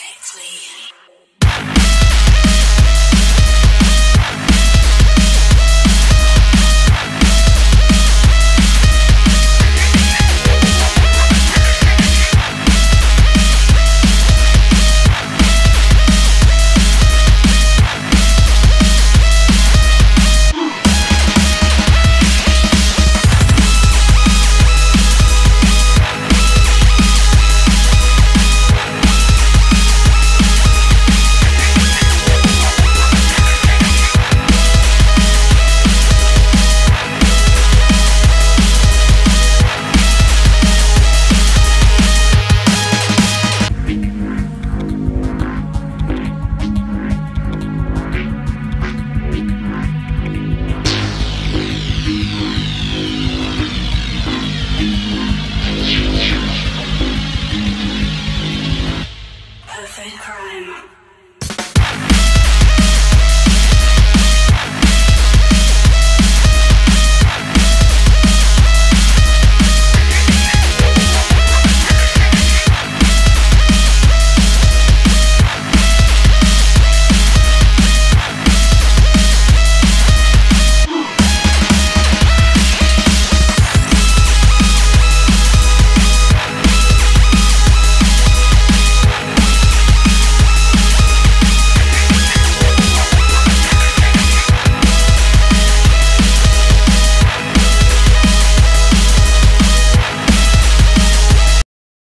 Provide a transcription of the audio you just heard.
Perfectly. Crime.